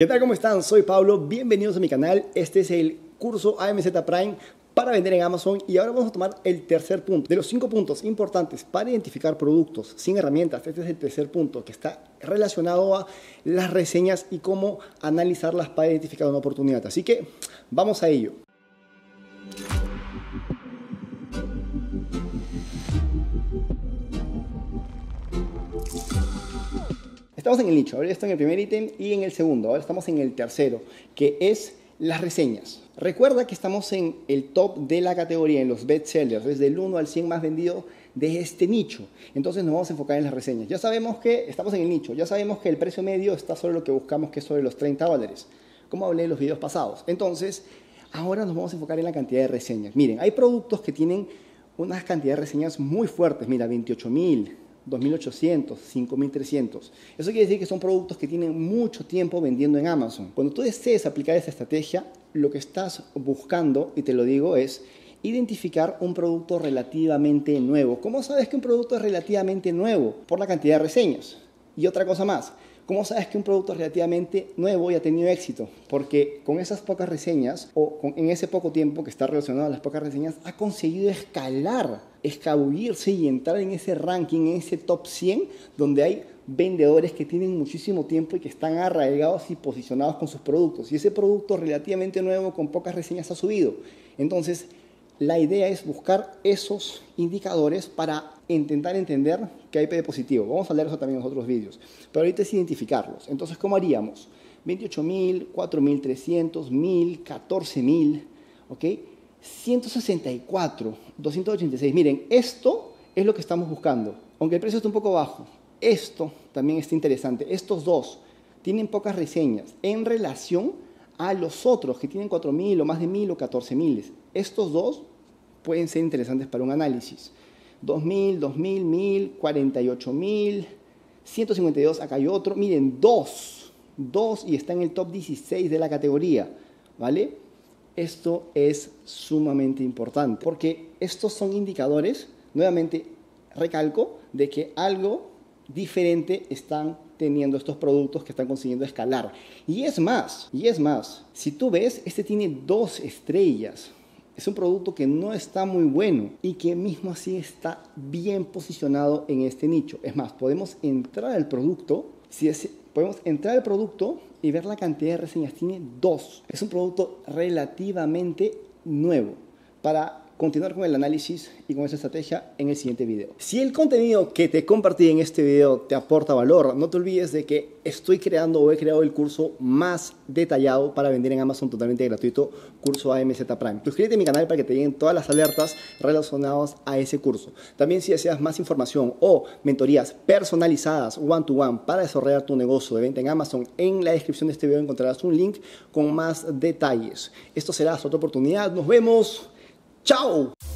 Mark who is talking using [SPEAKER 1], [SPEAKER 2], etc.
[SPEAKER 1] ¿Qué tal? ¿Cómo están? Soy Pablo, bienvenidos a mi canal. Este es el curso AMZ Prime para vender en Amazon y ahora vamos a tomar el tercer punto. De los cinco puntos importantes para identificar productos sin herramientas, este es el tercer punto que está relacionado a las reseñas y cómo analizarlas para identificar una oportunidad. Así que vamos a ello. Estamos en el nicho, ahora estoy en el primer ítem y en el segundo, ahora estamos en el tercero, que es las reseñas. Recuerda que estamos en el top de la categoría, en los bestsellers, desde el 1 al 100 más vendido de este nicho. Entonces nos vamos a enfocar en las reseñas. Ya sabemos que estamos en el nicho, ya sabemos que el precio medio está sobre lo que buscamos, que es sobre los 30 dólares, como hablé en los videos pasados. Entonces, ahora nos vamos a enfocar en la cantidad de reseñas. Miren, hay productos que tienen unas cantidades de reseñas muy fuertes, mira, 28 mil, 2.800, 5.300. Eso quiere decir que son productos que tienen mucho tiempo vendiendo en Amazon. Cuando tú desees aplicar esta estrategia, lo que estás buscando, y te lo digo, es identificar un producto relativamente nuevo. ¿Cómo sabes que un producto es relativamente nuevo? Por la cantidad de reseñas. Y otra cosa más, ¿Cómo sabes que un producto relativamente nuevo y ha tenido éxito? Porque con esas pocas reseñas o en ese poco tiempo que está relacionado a las pocas reseñas, ha conseguido escalar, escabullirse y entrar en ese ranking, en ese top 100, donde hay vendedores que tienen muchísimo tiempo y que están arraigados y posicionados con sus productos. Y ese producto relativamente nuevo con pocas reseñas ha subido. Entonces, la idea es buscar esos indicadores para intentar entender qué hay de positivo. Vamos a de eso también en otros vídeos. Pero ahorita es identificarlos. Entonces, ¿cómo haríamos? 28.000, 4.300, 1.000, 14.000, ¿ok? 164, 286. Miren, esto es lo que estamos buscando. Aunque el precio está un poco bajo, esto también está interesante. Estos dos tienen pocas reseñas en relación a los otros que tienen 4.000 o más de 1.000 o 14.000. Estos dos pueden ser interesantes para un análisis. 2.000, 2.000, 1.000, 48.000, 152, acá hay otro. Miren, dos, dos y está en el top 16 de la categoría, ¿vale? Esto es sumamente importante porque estos son indicadores, nuevamente recalco, de que algo diferente están teniendo estos productos que están consiguiendo escalar. Y es más, y es más, si tú ves, este tiene dos estrellas. Es un producto que no está muy bueno y que mismo así está bien posicionado en este nicho. Es más, podemos entrar al producto, si podemos entrar al producto y ver la cantidad de reseñas. Tiene dos. Es un producto relativamente nuevo para continuar con el análisis y con esa estrategia en el siguiente video. Si el contenido que te compartí en este video te aporta valor, no te olvides de que estoy creando o he creado el curso más detallado para vender en Amazon totalmente gratuito, curso AMZ Prime. Suscríbete a mi canal para que te lleguen todas las alertas relacionadas a ese curso. También si deseas más información o mentorías personalizadas one to one para desarrollar tu negocio de venta en Amazon, en la descripción de este video encontrarás un link con más detalles. Esto será otra oportunidad. Nos vemos. Tchau!